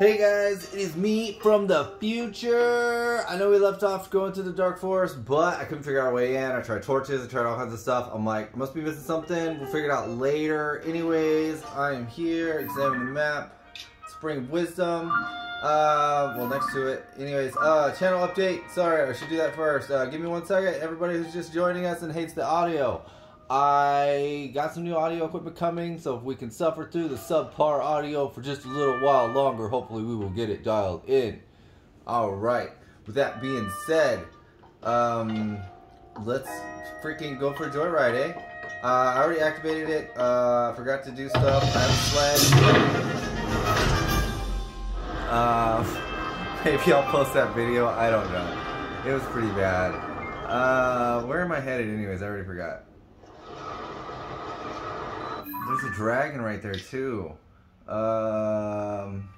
Hey guys, it is me from the future. I know we left off going to the Dark Forest, but I couldn't figure out a way in. I tried torches, I tried all kinds of stuff. I'm like, I must be missing something. We'll figure it out later. Anyways, I am here examining the map. Spring of Wisdom. Uh, well, next to it. Anyways, uh, channel update. Sorry, I should do that first. Uh, give me one second. Everybody who's just joining us and hates the audio. I got some new audio equipment coming, so if we can suffer through the subpar audio for just a little while longer, hopefully we will get it dialed in. Alright, with that being said, um, let's freaking go for a joyride, eh? Uh, I already activated it, uh, forgot to do stuff, I have a sled. Uh, maybe I'll post that video, I don't know. It was pretty bad. Uh, where am I headed anyways? I already forgot. There's a dragon right there too. Um,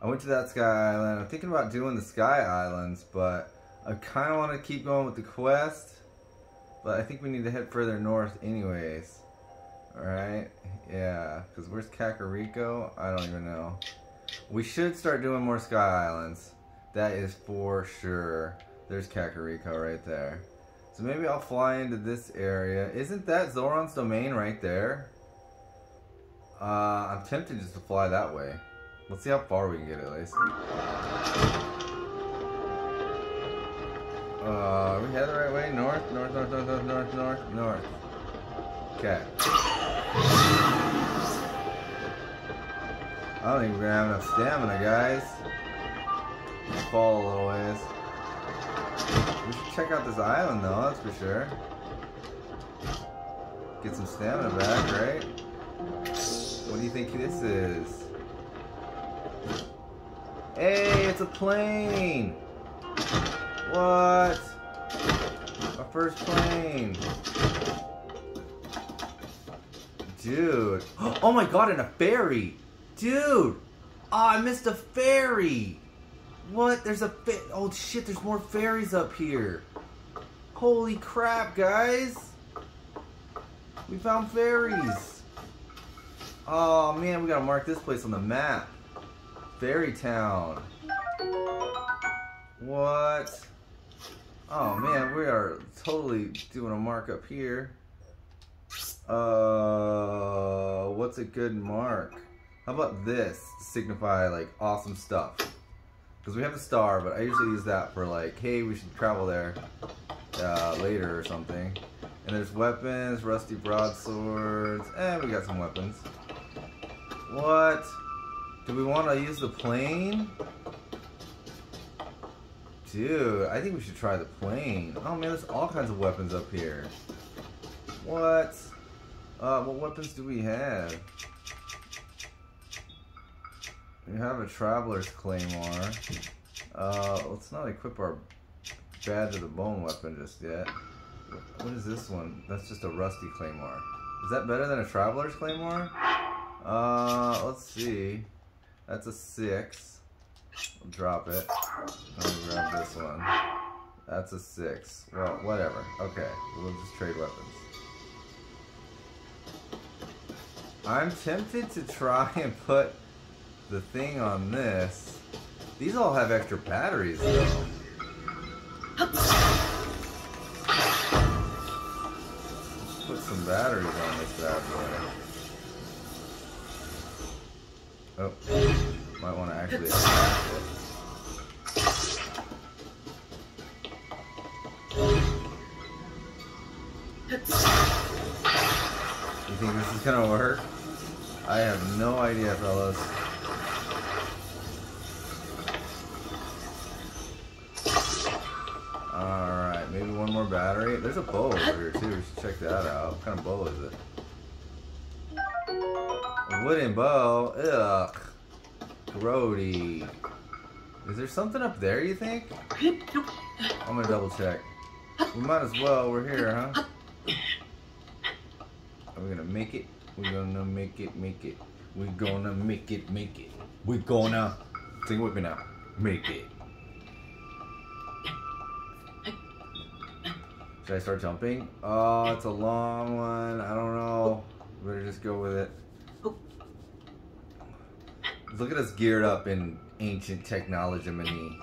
I went to that Sky Island. I'm thinking about doing the Sky Islands, but I kind of want to keep going with the quest. But I think we need to head further north anyways. Alright? Yeah. Because where's Kakariko? I don't even know. We should start doing more Sky Islands. That is for sure. There's Kakariko right there. So maybe I'll fly into this area. Isn't that Zoron's domain right there? Uh, I'm tempted just to fly that way. Let's see how far we can get at least. Uh, are we headed the right way? North, north, north, north, north, north, north, north. Okay. I don't think we're gonna have enough stamina, guys. Let's fall a little ways. We should check out this island, though, that's for sure. Get some stamina back, right? What do you think this is? Hey, it's a plane! What? Our first plane. Dude. Oh my god, and a fairy! Dude! Oh, I missed a fairy! What? There's a fa- Oh shit, there's more fairies up here. Holy crap, guys! We found ferries! Oh man, we gotta mark this place on the map. Fairy Town. What? Oh man, we are totally doing a mark up here. Uh, what's a good mark? How about this? Signify like awesome stuff. Because we have a star, but I usually use that for like, hey, we should travel there uh, later or something. And there's weapons, rusty broadswords, and we got some weapons. What? Do we want to use the plane? Dude, I think we should try the plane. Oh man, there's all kinds of weapons up here. What? Uh, what weapons do we have? We have a Traveler's Claymore. Uh, let's not equip our Badge of the bone weapon just yet. What is this one? That's just a Rusty Claymore. Is that better than a Traveler's Claymore? Uh, let's see. That's a six. I'll drop it. Me grab this one. That's a six. Well, whatever. Okay, we'll just trade weapons. I'm tempted to try and put the thing on this. These all have extra batteries though. Put some batteries on this bad boy. Oh, might want to actually. You think this is gonna work? I have no idea, fellas. Alright, maybe one more battery. There's a bow over here too, we should check that out. What kind of bow is it? Wooden bow? Ugh. Grody. Is there something up there, you think? I'm gonna double check. We might as well, we're here, huh? Are we gonna make it? We're gonna make it, make it. We're gonna make it, make it. We're gonna, sing with me now, make it. Should I start jumping? Oh, it's a long one. I don't know. Better just go with it. Look at us geared up in ancient technology money.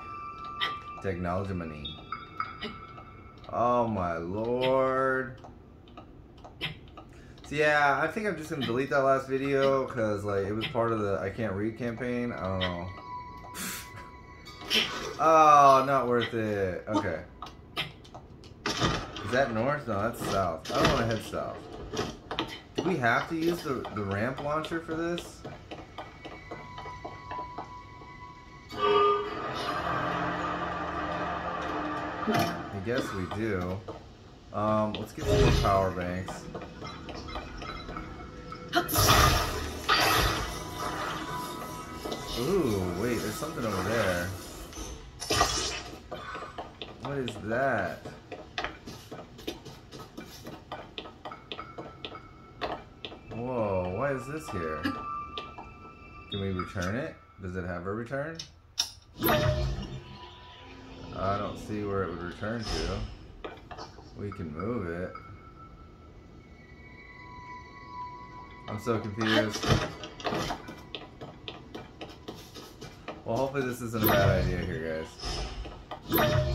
Technology money. Oh my lord. So yeah, I think I'm just gonna delete that last video because like it was part of the I can't read campaign. I don't know. oh, not worth it. Okay. Is that north? No, that's south. I don't want to head south. Do we have to use the, the ramp launcher for this? Guess we do. Um, let's get some more power banks. Ooh, wait, there's something over there. What is that? Whoa, why is this here? Can we return it? Does it have a return? I don't see where it would return to. We can move it. I'm so confused. Well, hopefully this isn't a bad idea here, guys.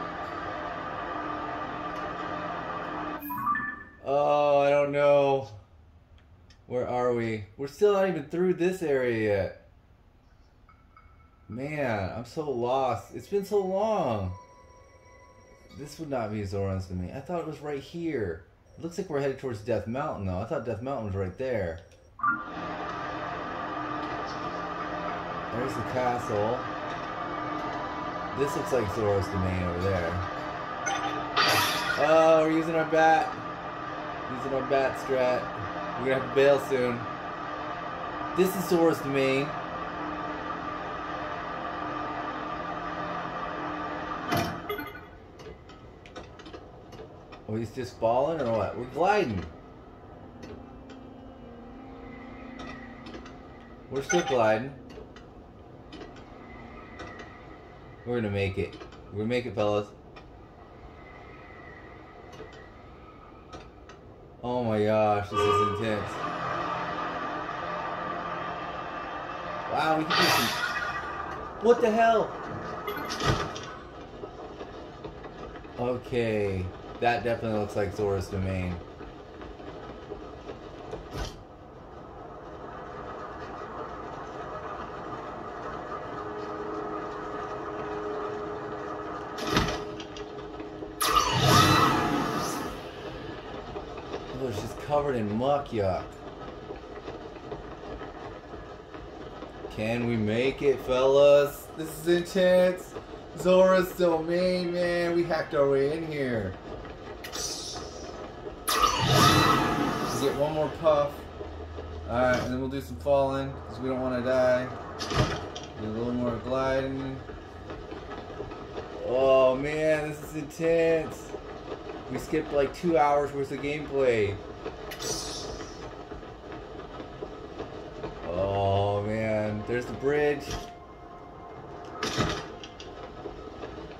Where are we? We're still not even through this area yet. Man, I'm so lost. It's been so long. This would not be Zoran's to me. I thought it was right here. It looks like we're headed towards Death Mountain, though. I thought Death Mountain was right there. There's the castle. This looks like Zora's domain over there. Oh, we're using our bat. Using our bat strat. We're gonna have to bail soon. This is Zora's domain. Oh, he's just falling or what? We're gliding. We're still gliding. We're gonna make it. We're gonna make it, fellas. Oh my gosh, this is intense. Wow, we can do some... What the hell? Okay. That definitely looks like Zora's domain. It's just covered in muck yuck. Can we make it, fellas? This is intense. Zora's domain, man. We hacked our way in here. get one more puff. Alright, and then we'll do some falling, because we don't want to die. Do a little more gliding. Oh man, this is intense. We skipped like two hours worth of gameplay. Oh man, there's the bridge.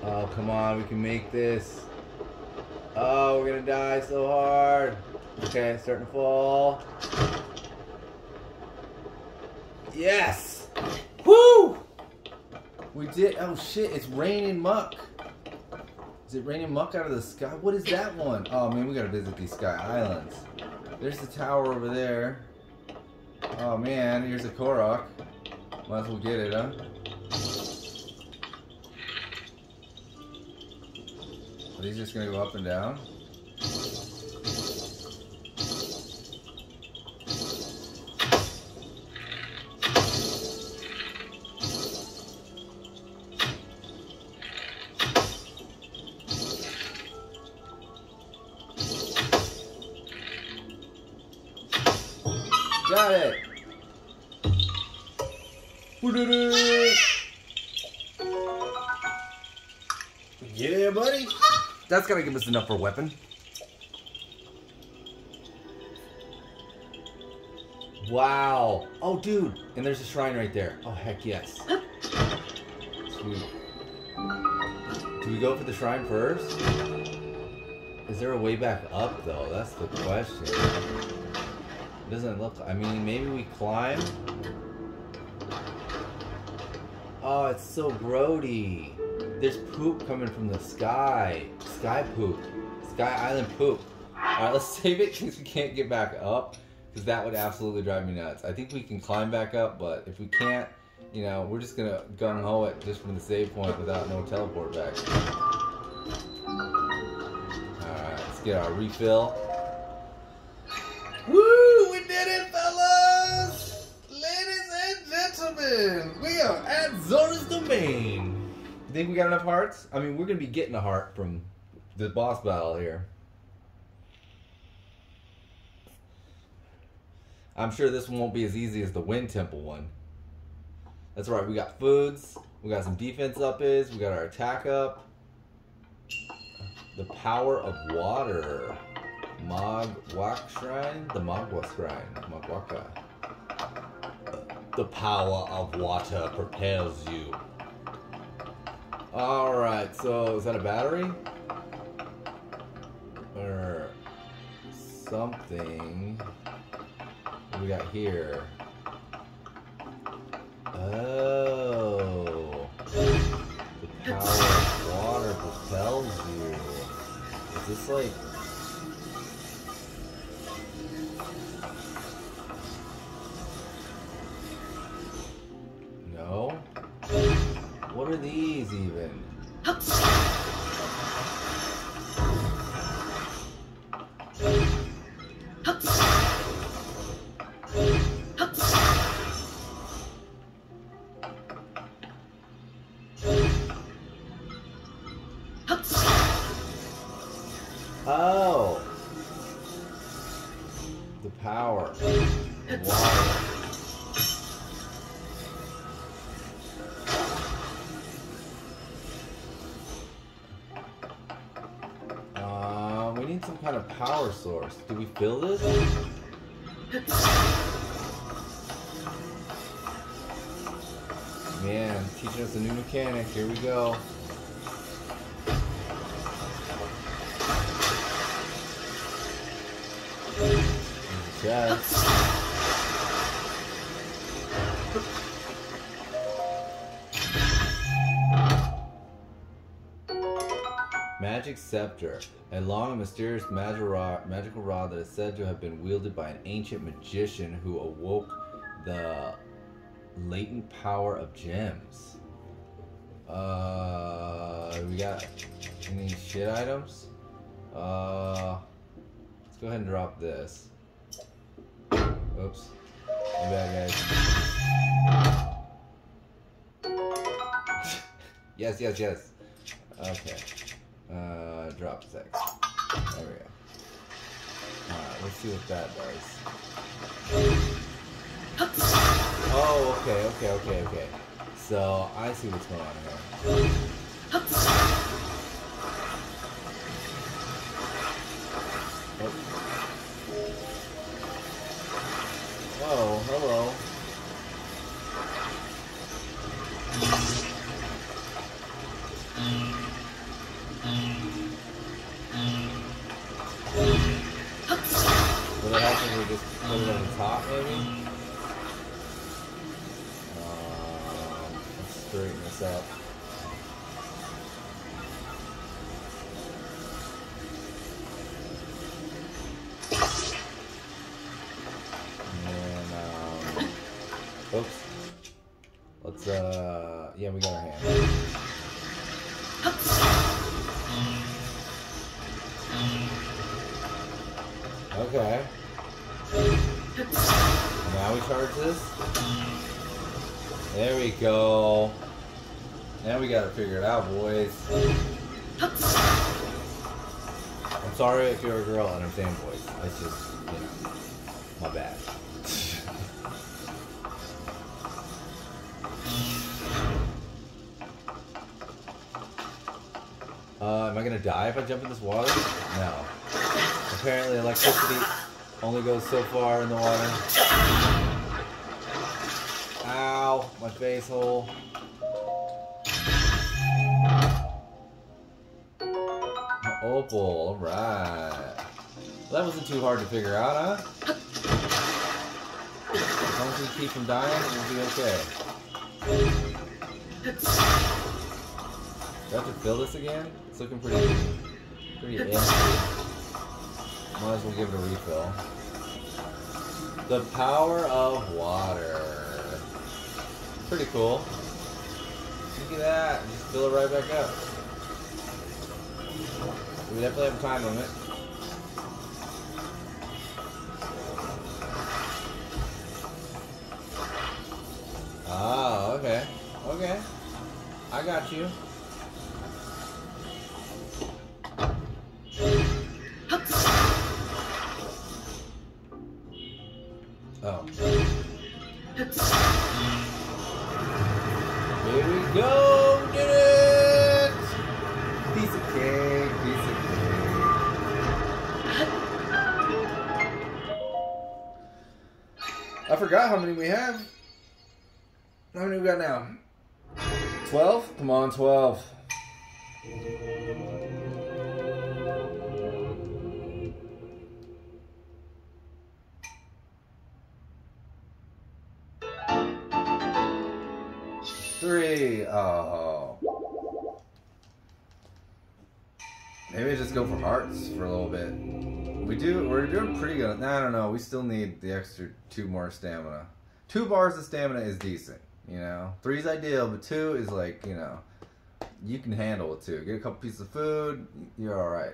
Oh, come on, we can make this. Oh, we're gonna die so hard. Okay, starting to fall. Yes! Woo! We did. Oh shit, it's raining muck. Is it raining muck out of the sky? What is that one? Oh man, we gotta visit these sky islands. There's the tower over there. Oh man, here's a Korok. Might as well get it, huh? Are these just gonna go up and down? That's gotta give us enough for a weapon. Wow. Oh, dude. And there's a shrine right there. Oh, heck yes. Sweet. Do we go for the shrine first? Is there a way back up, though? That's the question. It doesn't look... I mean, maybe we climb? Oh, it's so grody. There's poop coming from the sky. Sky poop. Sky Island poop. Alright, let's save it because we can't get back up. Because that would absolutely drive me nuts. I think we can climb back up, but if we can't, you know, we're just gonna gung ho it just from the save point without no teleport back. Alright, let's get our refill. Woo! We did it, fellas! Ladies and gentlemen, we are at Zora's Domain. Think we got enough hearts? I mean, we're gonna be getting a heart from the boss battle here. I'm sure this one won't be as easy as the Wind Temple one. That's right, we got foods, we got some defense up is, we got our attack up. The power of water. Mogwak Shrine? The Mogwa Shrine. Mogwaka. The power of water propels you. Alright, so is that a battery? Something. What we got here? Oh. The power of water propels you. Is this like. No? What are these even? Power. Water. Uh, we need some kind of power source. Do we fill this? Man, teaching us a new mechanic. Here we go. Magic Scepter, a long and mysterious magical rod, that is said to have been wielded by an ancient magician who awoke the latent power of gems. Uh, we got any shit items? Uh, let's go ahead and drop this. Oops. My bad, guys. yes, yes, yes. Okay. Uh, drop six. There we go. Alright, let's see what that does. Oh, okay, okay, okay, okay. So, I see what's going on here. Oh. Whoa, hello. We just put it on top, maybe? Um, let's straighten this up. this? There we go. Now we gotta figure it out, boys. I'm sorry if you're a girl, I understand, boys. It's just, you know, my bad. uh, am I gonna die if I jump in this water? No. Apparently electricity only goes so far in the water. My face hole. Oh, Opal, alright. That wasn't too hard to figure out, huh? As long as we keep from dying, we'll be okay. Do I have to fill this again? It's looking pretty, pretty empty. Might as well give it a refill. The power of water. Pretty cool. Look at that. Just fill it right back up. We definitely have a time limit. Ah, okay. Okay. I got you. Forgot how many we have. How many we got now? 12? Come on, 12. Three. Oh. Maybe I just go for hearts for a little bit. We do. We're doing pretty good. I don't know. We still need the extra two more stamina. Two bars of stamina is decent. You know, three's ideal, but two is like you know, you can handle it too. Get a couple pieces of food, you're all right.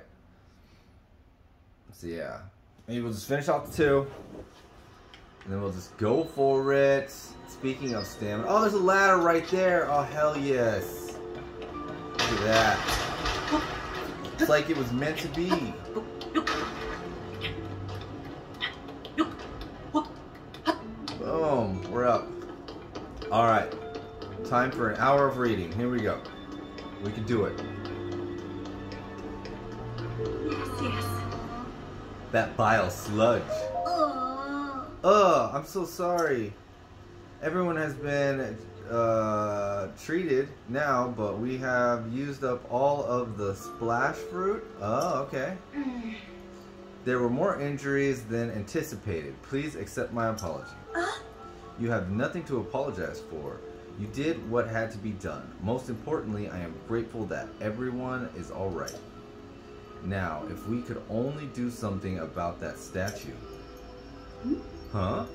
So yeah, maybe we'll just finish off the two, and then we'll just go for it. Speaking of stamina, oh, there's a ladder right there. Oh hell yes! Look at that. It's like it was meant to be. time for an hour of reading. Here we go. We can do it. Yes, yes. That bile sludge. Oh. I'm so sorry. Everyone has been uh, treated now, but we have used up all of the splash fruit. Oh, okay. Mm. There were more injuries than anticipated. Please accept my apology. Uh, You have nothing to apologize for. You did what had to be done. Most importantly, I am grateful that everyone is alright. Now, if we could only do something about that statue. Hmm? Huh?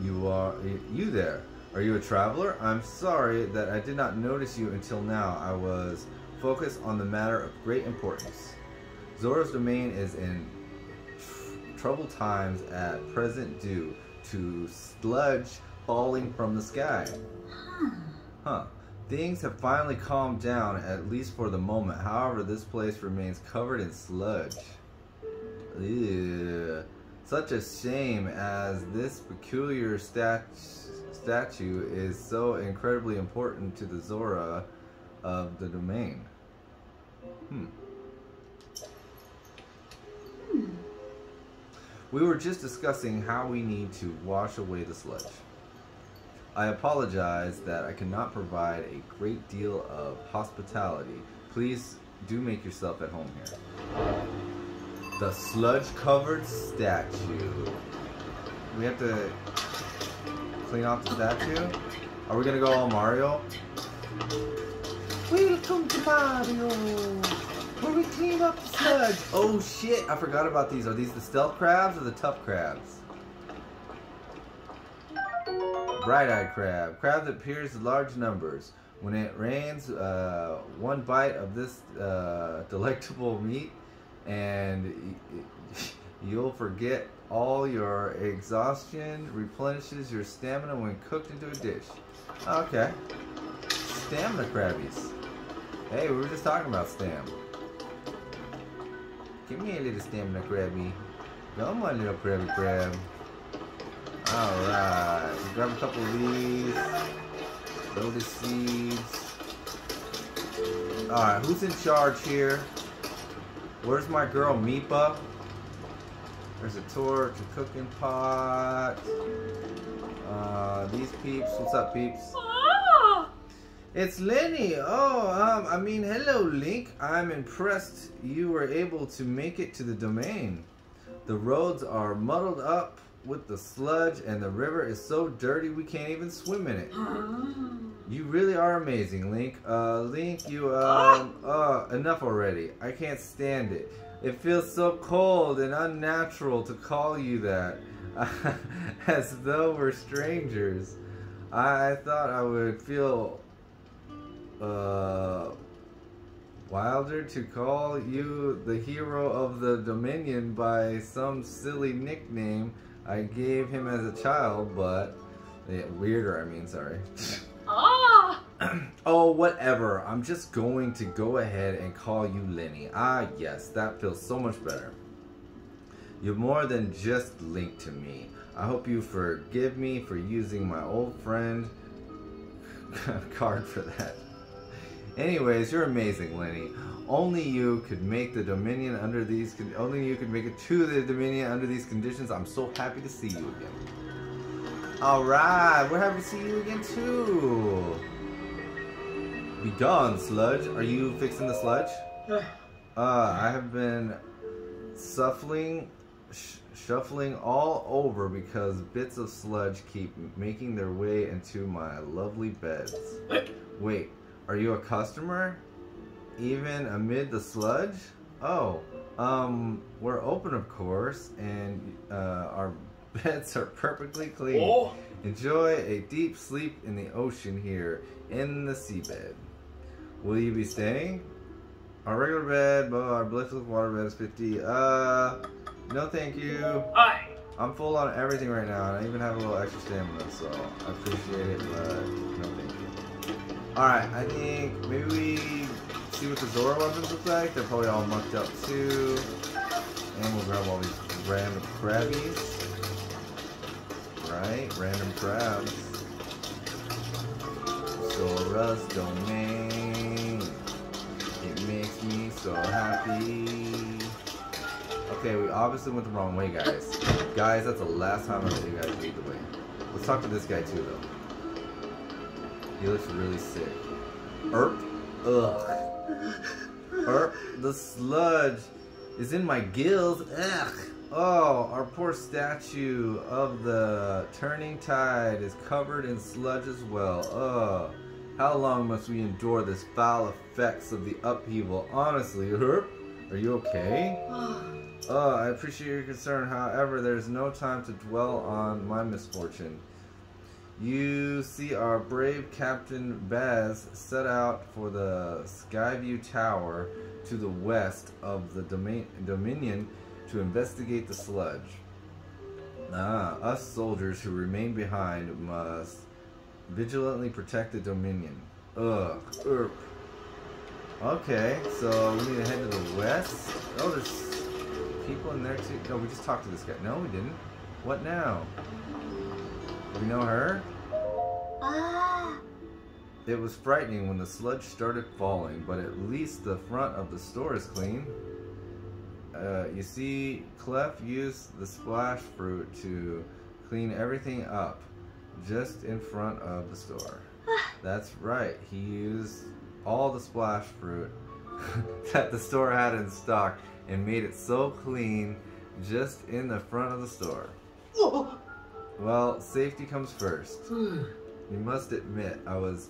You are. You there? Are you a traveler? I'm sorry that I did not notice you until now. I was focused on the matter of great importance. Zora's domain is in tr- troubled times at present due to sludge falling from the sky. Huh. Things have finally calmed down, at least for the moment. However, this place remains covered in sludge. Ew. Such a shame as this peculiar stat- statue is so incredibly important to the Zora of the domain. Hmm. We were just discussing how we need to wash away the sludge. I apologize that I cannot provide a great deal of hospitality. Please do make yourself at home here. The sludge covered statue. We have to clean off the statue? Are we gonna go all Mario? Welcome to Mario! Where we clean up the sludge! Oh shit, I forgot about these. Are these the stealth crabs or the tough crabs? Bright-eyed crab. Crab that appears in large numbers. When it rains, uh, one bite of this uh, delectable meat, and you'll forget all your exhaustion. Replenishes your stamina when cooked into a dish. Okay. Stamina crabbies. Hey, we were just talking about stam. Give me a little stamina crabby. Come on, little crabby crab. Alright, grab a couple of these. Lotus seeds. Alright, who's in charge here? Where's my girl Mipha? There's a torch, a cooking pot. Uh, these peeps. What's up, peeps? Ah! It's Lenny. Oh, um, I mean, hello, Link. I'm impressed you were able to make it to the domain. The roads are muddled up with the sludge, and the river is so dirty we can't even swim in it. You really are amazing, Link. Uh, Link, you, um, uh, enough already. I can't stand it. It feels so cold and unnatural to call you that. As though we're strangers. I thought I would feel, uh, wilder to call you the hero of the Dominion by some silly nickname I gave him as a child, but, yeah, weirder, I mean, sorry. Ah! Oh, whatever. I'm just going to go ahead and call you Lenny. Ah, yes, that feels so much better. You're more than just linked to me. I hope you forgive me for using my old friend card for that. Anyways, you're amazing, Lenny. Only you could make the Dominion under these. Con- only you could make it to the Dominion under these conditions. I'm so happy to see you again. All right, we're happy to see you again too. Be gone, sludge. Are you fixing the sludge? Uh, I have been suffling, sh- shuffling all over because bits of sludge keep making their way into my lovely beds. Wait, are you a customer? Even amid the sludge? Oh, um, we're open, of course, and uh, our beds are perfectly clean. Oh. Enjoy a deep sleep in the ocean here in the seabed. Will you be staying? Our regular bed, but our bliss with water bed is 50. Uh, no thank you. Aye. I'm full on everything right now, and I even have a little extra stamina, so I appreciate it, but no thank you. Alright, I think maybe we see what the Zora weapons look like. They're probably all mucked up too. And we'll grab all these random crabbies. Right? Random crabs. Zora's domain. It makes me so happy. Okay, we obviously went the wrong way, guys. Guys, that's the last time I let you guys lead the way. Let's talk to this guy too, though. He looks really sick. Erp. Ugh. The sludge is in my gills. Ugh. Oh, our poor statue of the turning tide is covered in sludge as well. Ugh. How long must we endure this foul effects of the upheaval? Honestly, Herp, are you okay? Uh, I appreciate your concern. However, there's no time to dwell on my misfortune. You see our brave Captain Bazz set out for the Skyview Tower to the west of the Dominion to investigate the sludge. Ah, us soldiers who remain behind must vigilantly protect the Dominion. Ugh, erp. Okay, so we need to head to the west. Oh, there's people in there too. No, we just talked to this guy. No, we didn't. What now? We know her? Ah! It was frightening when the sludge started falling, but at least the front of the store is clean. Uh, you see, Clef used the splash fruit to clean everything up just in front of the store. That's right, he used all the splash fruit that the store had in stock and made it so clean just in the front of the store. Well, safety comes first. You must admit, I was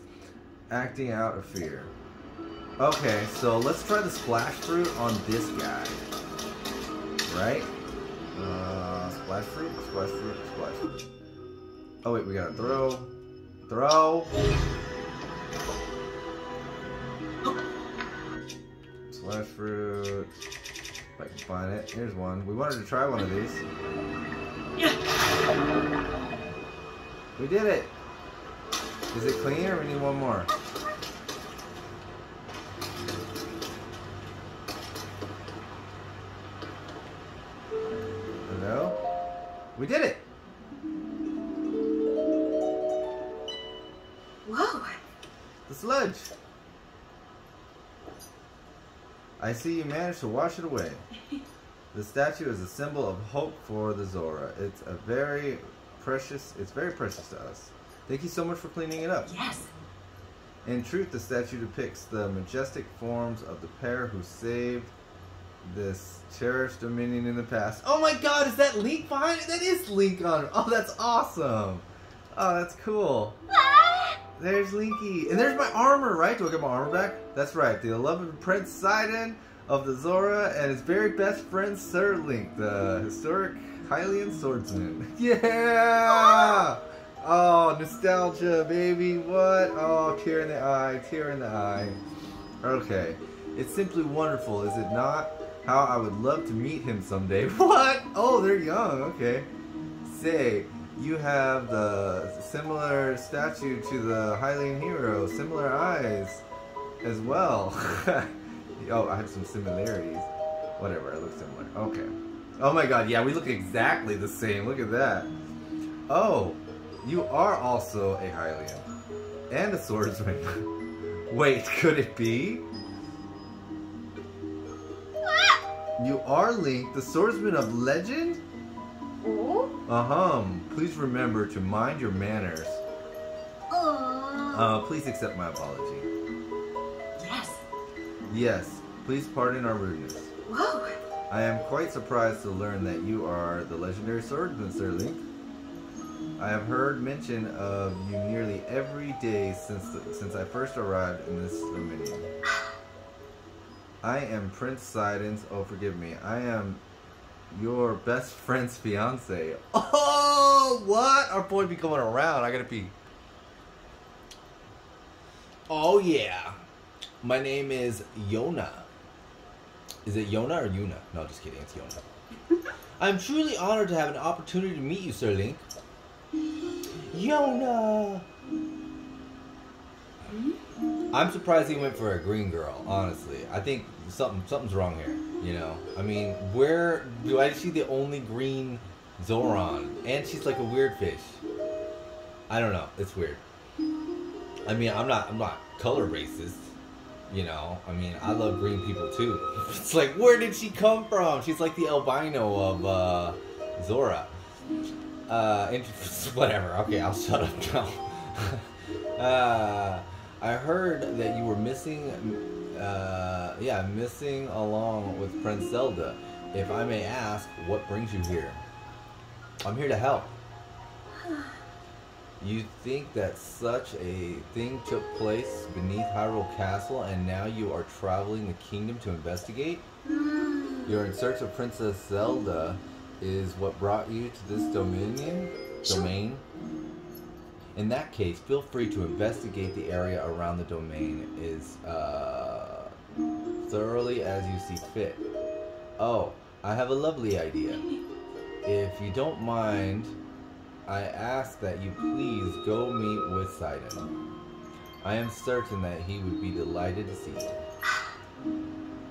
acting out of fear. Okay, so let's try the splash fruit on this guy. Right? Uh, splash fruit, splash fruit, splash fruit. Oh wait, we gotta throw. Throw! Splash fruit. If I can find it. Here's one. We wanted to try one of these. We did it! Is it clean or we need one more? Hello? We did it! Whoa! The sludge! I see you managed to wash it away. The statue is a symbol of hope for the Zora. It's a very precious. It's very precious to us. Thank you so much for cleaning it up. Yes. In truth, the statue depicts the majestic forms of the pair who saved this cherished dominion in the past. Oh my god, is that Link behind it? That is Link on it. Oh, that's awesome. Oh, that's cool. Ah! There's Linky. And there's my armor, right? Do I get my armor back? That's right. The 11th Prince Sidon of the Zora and his very best friend Sir Link, the historic Hylian swordsman. Yeah! Ah! Oh, nostalgia, baby. What? Oh, tear in the eye, tear in the eye. Okay. It's simply wonderful, is it not? How I would love to meet him someday. What? Oh, they're young. Okay. Say, you have the similar statue to the Hylian hero, similar eyes as well. oh, I have some similarities. Whatever, I look similar. Okay. Oh my god, yeah, we look exactly the same. Look at that. Oh, you are also a Hylian. And a swordsman. Wait, could it be? You are Link, the swordsman of legend? Uh-huh. Please remember to mind your manners. Uh, please accept my apology. yes. Yes, please pardon our rudeness. Whoa. I am quite surprised to learn that you are the legendary swordsman, Sir Link. I have heard mention of you nearly every day since since I first arrived in this dominion. I am Prince Sidon's. Oh, forgive me. I am your best friend's fiance. Oh, what? Our boy be coming around. I gotta be. Oh yeah, my name is Yona. Is it Yona or Yuna? No, just kidding. It's Yona. I'm truly honored to have an opportunity to meet you, Sir Link. Yona. Hmm? I'm surprised he went for a green girl. Honestly, I think something something's wrong here. You know, I mean, where do I see the only green Zoran? And she's like a weird fish. I don't know. It's weird. I mean, I'm not I'm not color racist. You know, I mean, I love green people too. It's like, where did she come from? She's like the albino of uh, Zora. Uh, and whatever. Okay, I'll shut up now. uh, I heard that you were missing. Uh, yeah, missing along with Prince Zelda. If I may ask, what brings you here? I'm here to help. You think that such a thing took place beneath Hyrule Castle and now you are traveling the kingdom to investigate? You're in search of Princess Zelda is what brought you to this dominion? Domain? In that case, feel free to investigate the area around the domain is uh, thoroughly as you see fit. Oh, I have a lovely idea. If you don't mind, I ask that you please go meet with Sidon. I am certain that he would be delighted to see you.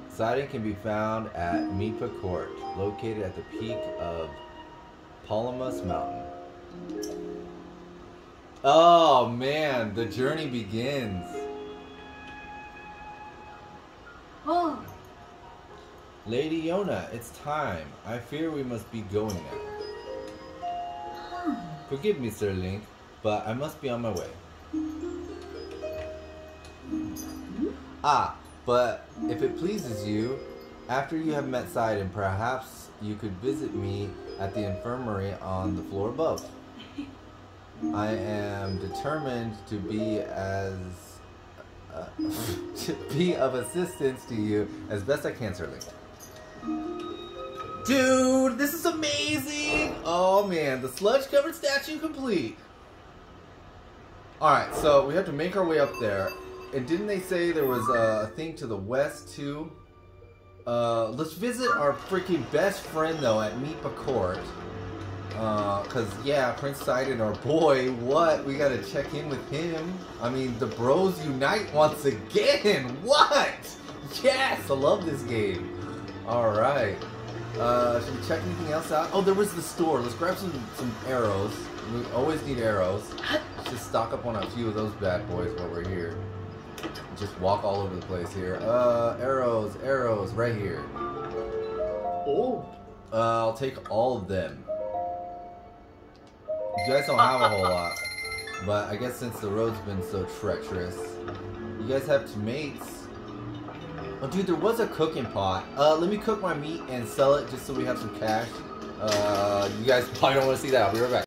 Sidon can be found at Mipha Court, located at the peak of Ploymus Mountain. Oh man, the journey begins. Oh. Lady Yona, it's time. I fear we must be going now. Forgive me, Sir Link, but I must be on my way. Ah, but if it pleases you, after you have met Sidon, perhaps you could visit me at the infirmary on the floor above. I am determined to be as uh, to be of assistance to you as best I can, Sir Link. Dude, this is amazing! Oh man, the sludge covered statue complete. Alright, so we have to make our way up there. And didn't they say there was a thing to the west too? Uh, let's visit our freaking best friend though at Mipha Court. Uh, cause yeah, Prince Sidon, our boy, what? We gotta check in with him. I mean, the bros unite once again. What? Yes, I love this game. All right. Uh, should we check anything else out? Oh, there was the store. Let's grab some some arrows. We always need arrows. Let's just stock up on a few of those bad boys while we're here. Just walk all over the place here. Uh, arrows, arrows. right here. Oh. Uh, I'll take all of them. You guys don't have a whole lot, but I guess since the road's been so treacherous, you guys have tomatoes. Oh, dude, there was a cooking pot. Uh, let me cook my meat and sell it just so we have some cash. Uh, you guys probably don't want to see that. I'll be right back.